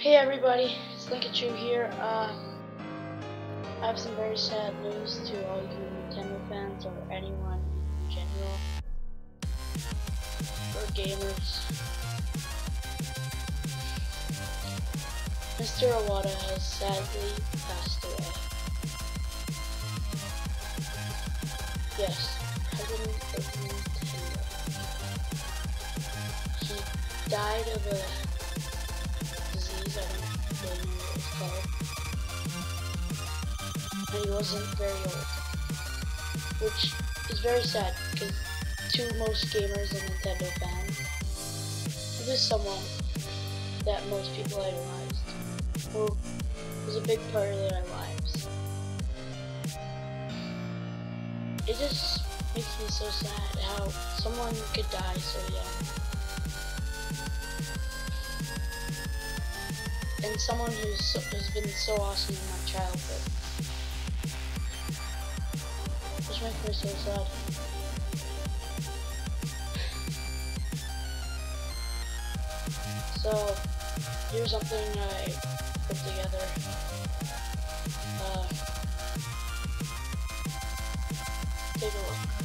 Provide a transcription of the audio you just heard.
Hey everybody, it's Linkachu here. Uh, I have some very sad news to all you Nintendo fans or anyone in general, or gamers. Mr. Iwata has sadly passed away. Yes, president of Nintendo. He died of a he wasn't very old. Which is very sad, because to most gamers and Nintendo fans, he was someone that most people idolized, or was a big part of their lives. It just makes me so sad how someone could die so young. And someone who's has been so awesome in my childhood. Just makes me so sad. So, here's something I put together. Uh, take a look.